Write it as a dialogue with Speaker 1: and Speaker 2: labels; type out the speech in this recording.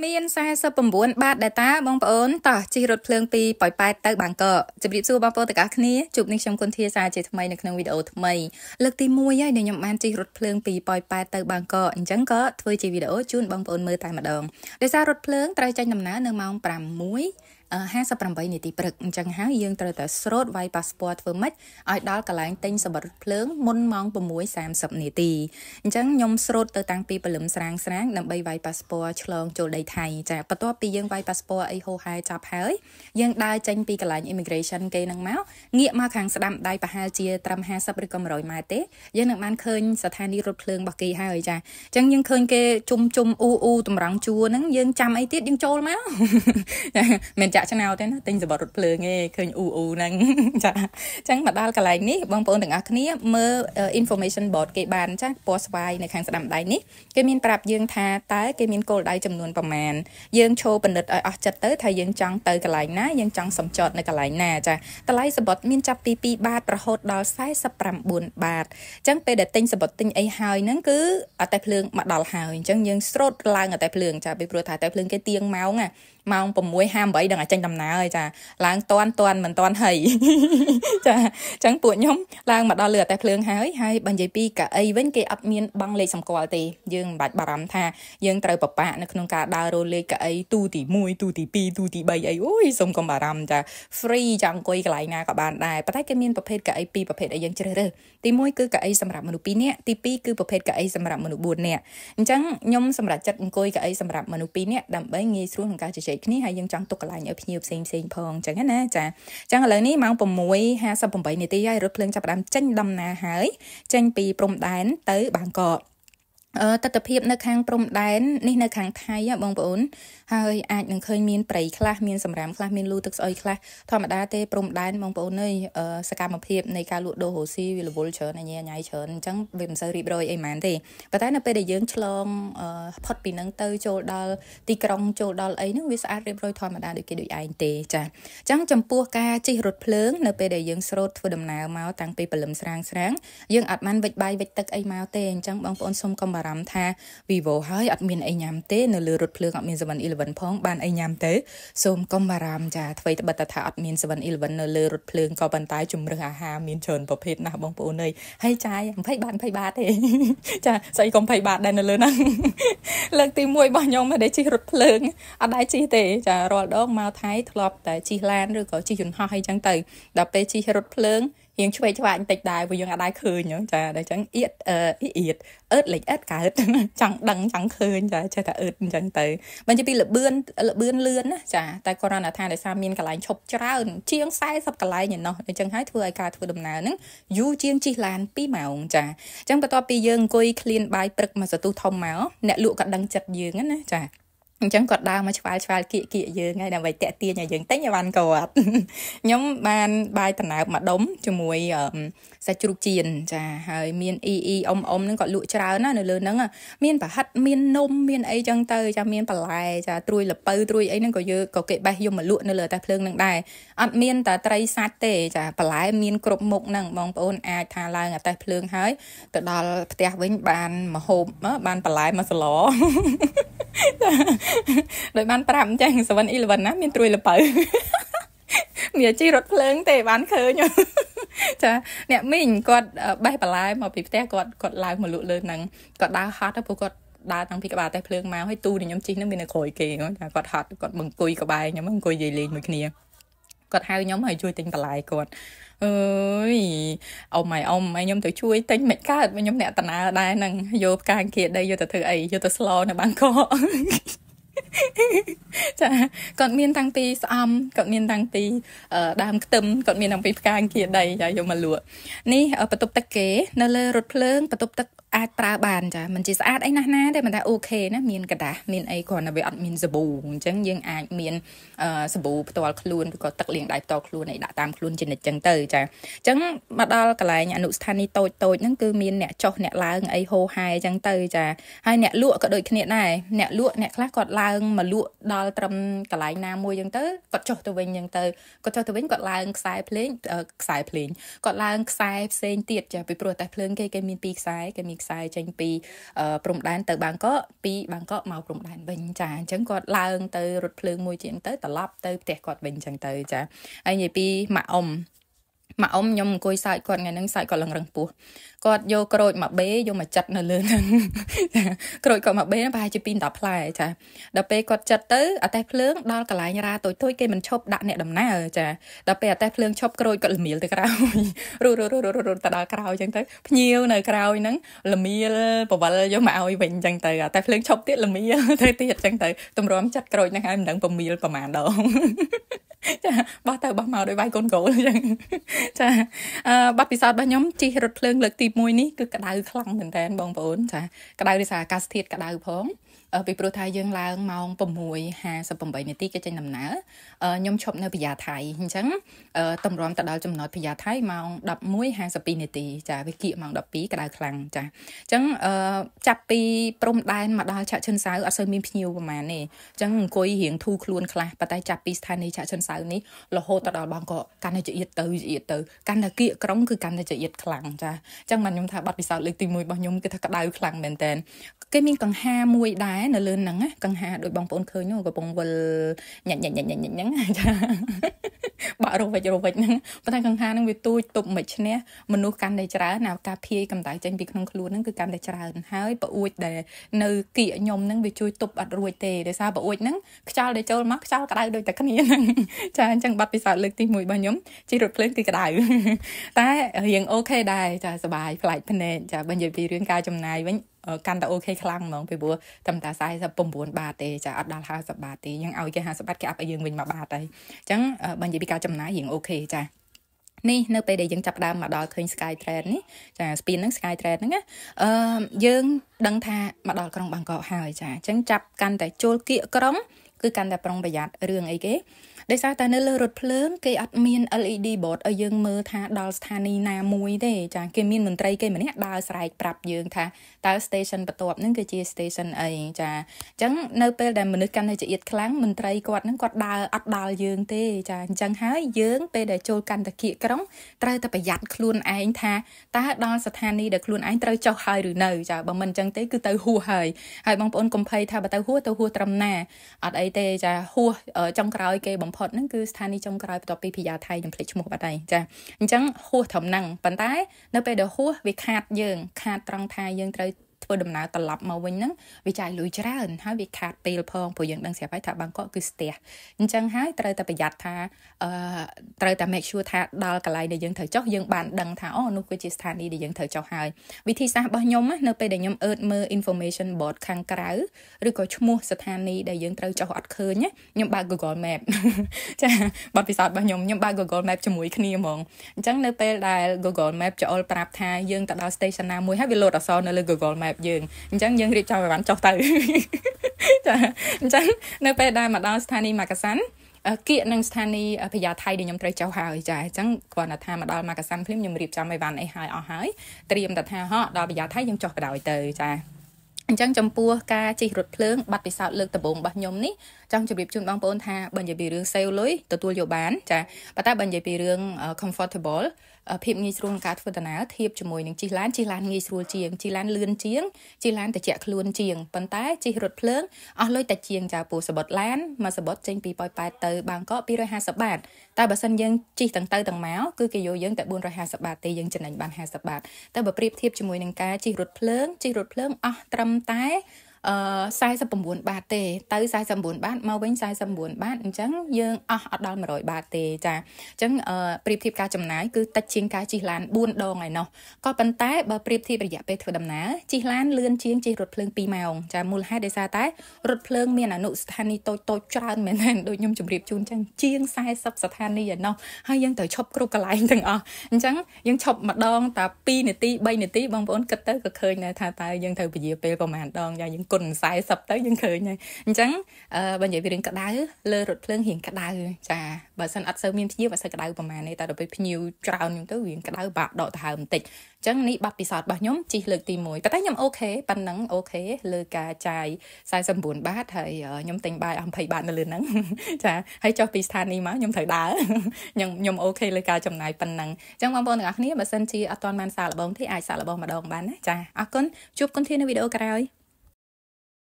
Speaker 1: មាន49បាតដែរតាបងប្អូនតោះជិះរថភ្លើងពីប៉ោយប៉ែតទៅបាងកកជម្រាបសួរបងប្អូនទាំងអស់គ្នាជួបនេះខ្ញុំគុនធាសាជាថ្មីនៅក្នុងវីដេអូថ្មីលើកទី1ហើយដែលខ្ញុំបានជិះរថភ្លើងពីប៉ោយប៉ែតទៅបាងកកអញ្ចឹងក៏ធ្វើជាវីដេអូជូនបងប្អូនមើលតែម្ដងដោយសាររថភ្លើងត្រូវចេញដំណើរនៅម៉ោង6 58នាទីព្រឹកអញ្ចឹងហើយយើងត្រូវតែស្រោតវាយប៉ាសពតធ្វើម៉េចឲ្យដល់កន្លែងទិញសម្បត្តិភ្លើងមុនម៉ោង6:30នាទីអញ្ចឹងខ្ញុំស្រោតទៅតាំងពីព្រលឹមស្រាងស្រាងដើម្បីវាយប៉ាសពតឆ្លងចូលដីថៃចាបន្ទាប់ពីយើងវាយប៉ាសពតអីហូហែចាប់ហើយយើងដើរចេញពីកន្លែង immigration គេនឹងមកងាកមកខាងស្ដាំដៃប្រហែលជាត្រឹម50ឬក៏100ម៉ែត្រទេយើងនឹងបានឃើញស្ថានីយ៍រថភ្លើងរបស់គេហើយចាអញ្ចឹងយើងឃើញគេជុំជុំអ៊ូអ៊ូតម្រង់ជួរហ្នឹងយើងចាំអីទៀតយើងចូលមកមិនចាក់ឆ្នោតទេណាទិញសបត់រថភ្លើងឯងឃើញអ៊ូអ៊ូហ្នឹងចាអញ្ចឹងមកដល់កន្លែងនេះបងប្អូនទាំងអស់គ្នាមើល information board គេបានចាពណ៌ស្វាយនៅខាងស្ដាំដៃនេះគេមានប្រាប់យើងថាតើគេមានគោលដៅចំនួនប្រមាណយើងឈោពិនិត្យឲ្យអស់ចិត្តទៅថាយើងចង់ទៅកន្លែងណាយើងចង់សំចតនៅកន្លែងណាចាតម្លៃសបត់មានចាប់ពី2បាតរហូតដល់49បាតអញ្ចឹងពេលដែលទិញសបត់ទិញអីហើយហ្នឹងគឺអត់តែភ្លើងមកដល់ហើយអញ្ចឹងយើងស្រោតឡើងអត់តែភ្លើងចាពីព្រោះថាតែភ្លើងគេទៀងម៉ោងណាម៉ោង6:58ដឹងតែចេញដំណើរហើយចាឡើងតន់តន់មិនតន់ហីចាអញ្ចឹងពួកខ្ញុំឡើងមកដល់លើអតែភ្លើងហើយហើយបើនិយាយពីកៅអីវិញគេអត់មានបង់លេខសម្គាល់ទេយើងមិនបាច់បារម្ភថាយើងត្រូវប្របាក់នៅក្នុងការដើររលេខកៅអីទូទី1ទូទី2ទូទី3អីអូយសុំកុំបារម្ភចា free ចង់អង្គុយកន្លែងណាក៏បានដែរប៉ុន្តែគេមានប្រភេទកៅអីពីរប្រភេទឲ្យយើងជ្រើសរើសទី1គឺកៅអីសម្រាប់មនុស្ស2នាក់ទី2គឺប្រភេទកៅអីសម្រាប់មនុស្ស4នាក់អញ្ចឹងខ្ញុំសម្រាប់ចិត្តអង្គុយកៅអីសម្រាប់មនុស្ស2នាក់ដើម្បីងាយស្រួលក្នុងការជជែកែកគ្នាហើយយើងចង់ទុកកន្លែងឲ្យភ្ញៀវផ្សេងផ្សេងផងអញ្ចឹងណាចាអញ្ចឹងឥឡូវនេះម៉ោង6:58នាទីហើយរថភ្លើងចាប់ផ្ដើមចេញដំណើរហើយចេញពីព្រំដែនទៅបាងកក អឺតតិភាពនៅខាងព្រំដែននេះនៅខាងថៃបងប្អូនហើយអាចនឹងឃើញមានព្រៃខ្លះមានសម្រាមខ្លះមានលូទឹកស្អុយខ្លះធម្មតាទេព្រំដែនបងប្អូនអើយសកម្មភាពនៃការលក់ដូររ៉ូស៊ីវារវល់ច្រើនញ៉ៃញ៉ៃច្រើនអញ្ចឹងវាមិនសូវរៀបរយអីហ្មងទេប៉ុន្តែនៅពេលដែលយើងឆ្លងផុតពីនឹងទៅចូលដល់ទីក្រុងចូលដល់អីហ្នឹងវាស្អាតរៀបរយធម្មតាដូចគេដូចឯងទេចាអញ្ចឹងចំពោះការជិះរថភ្លើងនៅពេលដែលយើងស្រោតធ្វើដំណើរមកតាំងពីព្រលឹមស្រាងស្រាងយើងអត់បានវិចបាយវិចទឹកអីមកទេអញ្ចឹងបងប្អូនសូមកុំបារម្ភថា Vivo ហើយអត់មានអីញ៉ាំទេនៅលើរថភ្លើងអត់មាន 7-Eleven ផងបានអីញ៉ាំទៅសូមកុំបារម្ភចាអ្វីត្បិតតែថាអត់មាន 7-Eleven នៅលើរថភ្លើងក៏ប៉ុន្តែជំរើសអាហារមានច្រើនប្រភេទណាស់បងប្អូនអើយហើយចាយ20បាត20បាតទេចាស្អីកុំ20បាតដែរនៅលើហ្នឹងលើកទី1របស់ខ្ញុំដែលជិះរថភ្លើងអត់ដែរជិះទេចារាល់ដងមកថៃធ្លាប់តែជិះឡានឬក៏ជិះយន្តហោះអីចឹងទៅដល់ពេលជិះរថភ្លើង រៀងឆ្វេងឆ្វាយបន្តិចដែរព្រោះយើងអាចដែរឃើញចាតែអញ្ចឹងអៀតអឺអៀតអឺតលេចអឺតកើតចង់ដឹងចង់ឃើញចាចេះតែអឺតអញ្ចឹងទៅមិនជាពីលបឿនលបឿនលឿនណាចាតែគ្រាន់តែថាដោយសារមានកន្លែងឈប់ច្រើន ជាង40កន្លែងឯណោះអញ្ចឹងហើយធ្វើឲ្យការធ្វើដំណើរហ្នឹងយូរជាងជិះឡាន2ម៉ោងចាអញ្ចឹងបន្ទាប់ពីយើងអង្គុយឃ្លានបាយព្រឹកមកសន្ទុះធំមកអ្នកលក់ក៏ដឹងចិត្តយើងណាចា អញ្ចឹងគាត់ដើរមកឆ្វាលឆ្វាលគៀកគៀកយើងហើយដើម្បីតាក់ទាញឲ្យយើងទិញឲ្យបានគាត់ខ្ញុំបានបាយតំណើបមួយដុំជាមួយសាច់ជ្រូកចៀនចាហើយមានអ៊ីអ៊ីអ៊ំអ៊ំហ្នឹងគាត់លក់ច្រើនណានៅលើហ្នឹងមានប្រហិតមាននំមានអីចឹងទៅចាមានបន្លែចាត្រួយលពៅត្រួយអីហ្នឹងក៏យើងក៏គេបេះយកមកលក់នៅលើតែភ្លើងហ្នឹងដែរអត់មានតែត្រីសាច់ទេចាបន្លែមានគ្រប់មុខហ្នឹងបងប្អូនអាចថាឡើងអាតេះភ្លើងហើយទៅដល់ផ្ទះវិញបានមហូបបានបន្លែមកសឡ ដោយបានប្រាប់អញ្ចឹង 7-Eleven ណាមានត្រួយលពៅមានអាជីរត់ភ្លើងទេបានឃើញចាអ្នកមីងគាត់បេះបន្លែមកពីផ្ទះគាត់គាត់ឡើងមកលក់លើហ្នឹងគាត់ដើរហត់ទៅព្រោះគាត់ដើរតាំងពីក្បាលតែភ្លើងមកហើយទូដែលខ្ញុំជិះហ្នឹងមាននៅក្រោយគេចាគាត់ហត់គាត់មកអង្គុយក្បែរខ្ញុំអង្គុយនិយាយលេងមួយគ្នា គាត់ហៅខ្ញុំឲ្យជួយទិញបន្លែគាត់អើយអ៊ំម៉ៃអ៊ំម៉ៃខ្ញុំទៅជួយទិញមិនកើតខ្ញុំអ្នកតំណើដែរហ្នឹងយកផ្កាគៀដីយកទៅធ្វើអីយកទៅស្លនៅបាងកកចាគាត់មានតាំងពីស្អំគាត់មានតាំងពីដើមខ្ទឹមគាត់មានតាំងពីផ្កាអង្គាដីចាយកមកលក់នេះបន្ទប់ទឹកគេនៅលើរថភ្លើងបន្ទប់ទឹក អាចប្រើបានចាមិនជាស្អាតអីណាស់ណាទេមិនថាអូខេណាមានកដាស់មានអីគ្រាន់តែវាអត់មានសាប៊ូអញ្ចឹងយើងអាចមានសាប៊ូផ្ទាល់ខ្លួនឬក៏ទឹកលាងដៃផ្ទាល់ខ្លួនអីដាក់តាមខ្លួនជានិច្ចអញ្ចឹងទៅចាអញ្ចឹងមកដល់កន្លែងអនុស្ថានីយ៍តូចតូចហ្នឹងគឺមានអ្នកចុះអ្នកឡើងអីហោហែអញ្ចឹងទៅចាហើយអ្នកលក់ក៏ដូចគ្នាដែរអ្នកលក់អ្នកខ្លះគាត់ឡើងមកលក់ដល់ត្រឹមកន្លែងណាមួយអញ្ចឹងទៅគាត់ចុះទៅវិញអញ្ចឹងទៅគាត់ចុះទៅវិញគាត់ឡើងខ្សែភ្លេងខ្សែភ្លេងគាត់ឡើងខ្សែផ្សេងទៀតចាពីព្រោះតែភ្លើងគេគេមានពីរខ្សែគេមានខ្សែចេញពីព្រំដែនទៅបាងកកពីបាងកកមកព្រំដែនវិញចាអញ្ចឹងគាត់ឡើងទៅរថភ្លើងមួយជាងទៅត្រឡប់ទៅផ្ទះគាត់វិញអញ្ចឹងទៅចាហើយនិយាយពីម៉ាក់អ៊ំ ម៉ាក់អ៊ំខ្ញុំអង្គុយសើចគាត់ថ្ងៃហ្នឹងសើចគាត់ឡើងរឹងពោះគាត់យកក្រូចមកបេយកមកចិត្តនៅលើហ្នឹងក្រូចគាត់មកបេប្រហែលជា2 10ផ្លែចាដល់ពេលគាត់ចិត្តទៅអតេះភ្លើងដល់កន្លែងរាតូចតូចគេមិនឈប់ដាក់អ្នកដំណើរចាដល់ពេលអតេះភ្លើងឈប់ក្រូចគាត់ល្មៀលទៅក្រោយរੂរੂរੂរទៅដល់ក្រោយអញ្ចឹងទៅភ្ញៀវនៅក្រោយហ្នឹងល្មៀលបវលយកមកឲ្យវិញអញ្ចឹងទៅអតេះភ្លើងឈប់ទៀតល្មៀលទៅទៀតអញ្ចឹងទៅទម្រាំចិត្តក្រូចហ្នឹងហើយមិនដឹងពមៀលប្រហែលដងចាបោះទៅបោះមកដោយវាយកូនកូលអញ្ចឹងចាអឺបាត់ពិសោធន៍របស់ខ្ញុំជិះរថភ្លើងលើកទី1នេះគឺក្តៅខ្លាំងមែនតើបងប្អូនចាក្តៅដោយសារអាកាសធាតុក្តៅផង ពីព្រោះថាយើងឡើងម៉ោង6:58នាទីគេចេញដំណើរខ្ញុំឈប់នៅពយ៉ាថៃអញ្ចឹងតម្រាំទៅដល់ចំណតពយ៉ាថៃម៉ោង11:52នាទីចាវាគៀកម៉ោង12ក្តៅខ្លាំងចាអញ្ចឹងចាប់ពីព្រំដែនមកដល់ឆាក់ឈិនសៅអត់សូវមានភ្ញៀវប្រហែលទេអញ្ចឹងអង្គុយរៀងធូរខ្លួនខ្លះប៉ុន្តែចាប់ពីស្ថានីយ៍ឆាក់ឈិនសៅនេះរហូតទៅដល់បងក៏កាន់តែចៀតទៅចៀតទៅកាន់តែគៀកក្រុងគឺកាន់តែចៀតខ្លាំងចាអញ្ចឹងបានខ្ញុំថាបាត់ពិសោធន៍លើកទី1របស់ខ្ញុំគឺថាក្តៅខ្លាំងមែនតើគេមានកង្ហាមួយដែរនៅលើហ្នឹងកង្ហាដោយបងប្អូនឃើញកំពុងវិលញាច់ញាច់ញាច់ញាច់ហ្នឹងចាបាក់រវិចរវិចហ្នឹងប៉ុន្តែកង្ហាហ្នឹងវាទូចទប់មិនឈ្នះមនុស្សកាន់តែច្រើនណាការភាយកម្ដៅចេញពីក្នុងខ្លួនហ្នឹងគឺកាន់តែច្រើនហើយប្អួចដែលនៅគៀកខ្ញុំហ្នឹងវាជួយទប់អត់រួចទេដោយសារប្អួចហ្នឹងខ្យល់ដែលចូលមកខ្យល់ក្តៅដូចតែគ្នាហ្នឹងចាអញ្ចឹងបាត់ពិសោធន៍លើកទី1របស់ខ្ញុំជិះរថភ្លើងគឺក្តៅតែរៀងអូខេដែរចាសบายប្លែកភ្នែកចាបើនិយាយពីរឿងការចំណាយវិញ កាន់តែអូខេខ្លាំងហ្មងពីព្រោះតែតែ49បាតទេចាអត់ដល់50បាតទេយើងឲ្យគេ50បាតគេអាប់ឲ្យយើងវិញមួយបាតហើយអញ្ចឹងបើនិយាយពីការចំណាយរៀងអូខេចានេះនៅពេលដែលយើងចាប់ដើមមកដល់ឃើញ Sky Trend នេះចាស្ពីនហ្នឹង Sky Trend ហ្នឹងណាអឺយើងដឹងថាមកដល់ក្រុងបាងកកហើយចាអញ្ចឹងចាប់កាន់តែចូលគៀកក្រុងគឺកាន់តែប្រុងប្រយ័ត្នរឿងអីគេ ដោយសារតែនៅលើរថភ្លើងគេអត់មាន LED board ឲ្យយើងមើលថាដល់ស្ថានីយ៍ណាមួយទេចាគេមានមន្ត្រីគេម្នាក់ដើរស្រែកប្រាប់យើងថាតើ station បន្ទាប់ហ្នឹងគឺជា station អីចាអញ្ចឹងនៅពេលដែលមនុស្សកាន់តែចៀតខ្លាំងមន្ត្រីគាត់ហ្នឹងគាត់ដើរអត់ដល់យើងទេចាអញ្ចឹងហើយយើងពេលដែលចូលកាន់តាគៀកក្រុងត្រូវតែប្រយ័ត្នខ្លួនឯងថាតើដល់ស្ថានីយ៍ដែលខ្លួនឯងត្រូវចុះហើយឬនៅចាបើមិនអញ្ចឹងទេគឺទៅហួសហើយហើយបងប្អូនកុំភ័យថាបើទៅហួសទៅហួសត្រឹមណាអត់អីទេចាហួសចុងក្រោយគេបំផុតហ្នឹងគឺស្ថានីយ៍ចុងក្រោយបន្ទាប់ពីភិយាថៃខ្ញុំភ្លេចឈ្មោះបាត់ហើយចាអញ្ចឹងហួសត្រឹមហ្នឹងប៉ុន្តែ នៅពេលដែលហួសវាខាតយើង ខាតត្រង់ថាយើងត្រូវ ធ្វើដំណើរត្រឡប់មកវិញហ្នឹងវាចាយលុយច្រើនហើយវាខាតពេលផងព្រោះយើងដឹងស្រាប់ហើយថាបាងកកគឺស្ទះអញ្ចឹងហើយត្រូវតែប្រយ័ត្នថាអឺត្រូវតែ make sure ថាដល់កន្លែងដែលយើងត្រូវចុះយើងបានដឹងថាអូនោះគឺជាស្ថានីយ៍ដែលយើងត្រូវចុះហើយវិធីសាស្ត្ររបស់ខ្ញុំនៅពេលដែលខ្ញុំអឺតមើល information board ខាងក្រៅឬក៏ឈ្មោះស្ថានីយ៍ដែលយើងត្រូវចុះអត់ឃើញខ្ញុំបើក Google Map ចាបទពិសោធន៍របស់ខ្ញុំខ្ញុំបើក Google Map ជាមួយគ្នាហ្មងអញ្ចឹងនៅពេលដែល Google Map ចូលប្រាប់ថាយើងទៅដល់ station ណាមួយហើយវាលោតអក្សរនៅលើ Google Map យើងអញ្ចឹងយើងរៀបចំឲ្យបានចុះទៅចាអញ្ចឹងនៅពេលដែលមកដល់ស្ថានីយ៍ម៉ាកាសាន់គៀកនឹងស្ថានីយ៍ភយាថៃដែលខ្ញុំត្រូវចុះហើយចាអញ្ចឹងគ្រាន់តែថាមកដល់ម៉ាកាសាន់ភ្លាមខ្ញុំរៀបចំឲ្យបានអីហើយអស់ហើយត្រៀមតែថាហោះដល់ភយាថៃយើងចុះបដ ாய் ទៅចាអញ្ចឹងចំពោះការជិះរថភ្លើងបាត់ពិសោធន៍លើកដំបូងរបស់ខ្ញុំនេះចង់ជម្រាបជូនបងប្អូនថាបើនិយាយពីរឿង sale លុយទទួលយកបានចាប៉ុន្តែបើនិយាយពីរឿង comfortable ភាពងាយស្រួលក្នុងការធ្វើដំណើរធៀបជាមួយនឹងជិះឡានជិះឡានងាយស្រួលជាងជិះឡានលឿនជាងជិះឡានត្រជាក់ខ្លួនជាងប៉ុន្តែជិះរថភ្លើងអស់លុយតែជាងចាពូសបុតឡានមួយសបុតចេញពីប៉ោយប៉ែតទៅបាងកក250បាតតែបើសិនយើងជិះទាំងទៅទាំងមកគឺគេយកយើងតែ450បាតទេយើងចំណេញបាន50បាតតែបើប្រៀបធៀបជាមួយនឹងការជិះរថភ្លើងជិះរថភ្លើងអស់ត្រឹមតែអឺ 49បាតទេទៅ49បាតមកវិញ49បាតអញ្ចឹងយើងអស់អត់ដល់100បាតទេចាអញ្ចឹងអឺប្រៀបធៀបការចំណាយគឺតិចជាងការជិះឡាន4ដងឯណោះក៏ប៉ុន្តែបើប្រៀបធៀបរយៈពេលធ្វើដំណើរជិះឡានលឿនជាងជិះរថភ្លើង2ម៉ោងចាមូលហេតុដោយសារតែរថភ្លើងមានអនុស្ថានីយ៍តូចតូចច្រើនមែនទែនដូចខ្ញុំជម្រាបជូនអញ្ចឹងជាង40ស្ថានីយ៍ឯណោះហើយយើងត្រូវឈប់គ្រប់កន្លែងទាំងអស់អញ្ចឹងយើងឈប់ម្ដងតែ2នាទី3នាទីបងប្អូនគិតទៅក៏ឃើញដែរថាតើយើងត្រូវពជាពេលប្រហែលដងចាយើងគុណ40ទៅយើងឃើញហើយអញ្ចឹងបើនិយាយពីរឿងក្តៅលើរថភ្លើងរៀងក្តៅចាបើសិនអត់សូវមានភ្ញៀវអត់សូវក្តៅប្រហែលទេតែដល់ពេលភ្ញៀវច្រើនខ្ញុំទៅរៀងក្តៅបាក់ដកដង្ហើមបន្តិចអញ្ចឹងនេះបាត់ពិសោធន៍របស់ខ្ញុំជិះលើកទី1ប៉ុន្តែខ្ញុំ OK ប៉ុណ្ណឹង OK លើការចាយ49បាតហើយខ្ញុំទិញបាយអស់20បាតនៅលើហ្នឹងចាហើយចុះពីស្ថានីយ៍មកខ្ញុំត្រូវដើរខ្ញុំខ្ញុំ OK លើការចំណាយប៉ុណ្ណឹងអញ្ចឹងបងប្អូនទាំងអស់គ្នាបើសិនជាអត់ទាន់បានសាកល្បងទេអាចសាកល្បងម្ដងបានណាចាអរគុណជួបគុនធាននៅវីដេអូក្រោយ